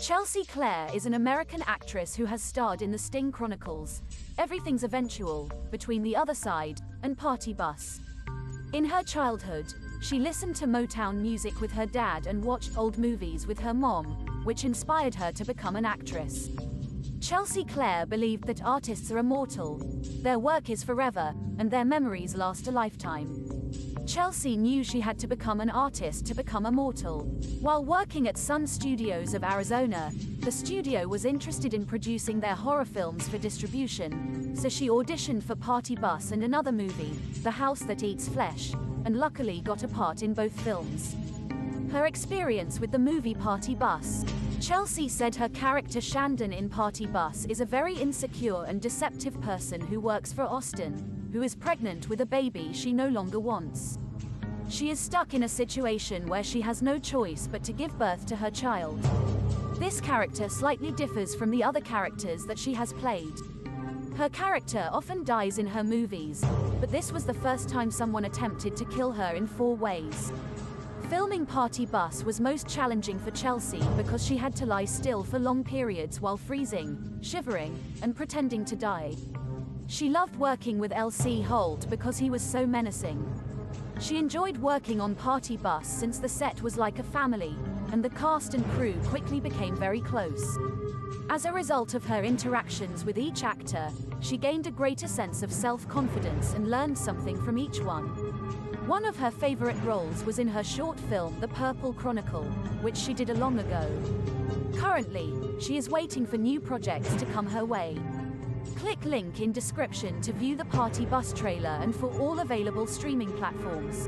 Chelsea Claire is an American actress who has starred in The Sting Chronicles, Everything's Eventual, Between the Other Side, and Party Bus. In her childhood, she listened to Motown music with her dad and watched old movies with her mom, which inspired her to become an actress. Chelsea Claire believed that artists are immortal, their work is forever, and their memories last a lifetime. Chelsea knew she had to become an artist to become immortal. While working at Sun Studios of Arizona, the studio was interested in producing their horror films for distribution, so she auditioned for Party Bus and another movie, The House That Eats Flesh, and luckily got a part in both films. Her experience with the movie Party Bus. Chelsea said her character Shandon in Party Bus is a very insecure and deceptive person who works for Austin, who is pregnant with a baby she no longer wants. She is stuck in a situation where she has no choice but to give birth to her child. This character slightly differs from the other characters that she has played. Her character often dies in her movies, but this was the first time someone attempted to kill her in four ways. Filming Party Bus was most challenging for Chelsea because she had to lie still for long periods while freezing, shivering, and pretending to die. She loved working with LC Holt because he was so menacing. She enjoyed working on Party Bus since the set was like a family, and the cast and crew quickly became very close. As a result of her interactions with each actor, she gained a greater sense of self confidence and learned something from each one. One of her favorite roles was in her short film The Purple Chronicle, which she did a long ago. Currently, she is waiting for new projects to come her way. Click link in description to view the Party Bus trailer and for all available streaming platforms.